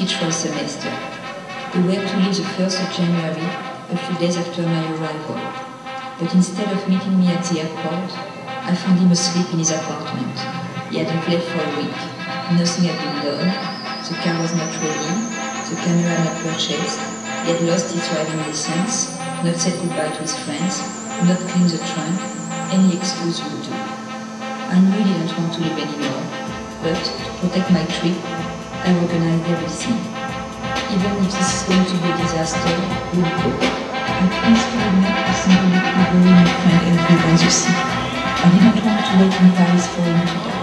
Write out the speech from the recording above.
teach for a semester. We were to leave the 1st of January, a few days after my arrival. But instead of meeting me at the airport, I found him asleep in his apartment. He hadn't left for a week. Nothing had been done. The car was not ready. The camera not purchased. He had lost his driving license, not said goodbye to his friends, not cleaned the trunk. Any excuse would do. I he didn't want to leave anymore, but to protect my trip, I organized everything. Even if this is going to be a disaster, we'll go. I peacefully met a single very my friend Hervé Banzussi. I didn't want to wait in Paris for him to.